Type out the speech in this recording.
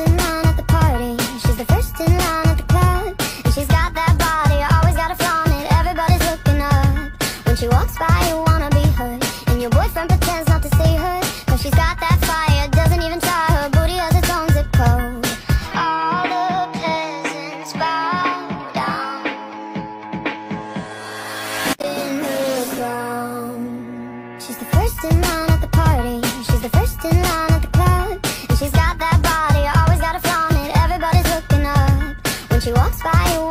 first in line at the party. She's the first in line at the club. And she's got that body, always got a flaw and. Everybody's looking up. When she walks by, you wanna be her. And your boyfriend pretends not to see her. Cause she's got that she walks by.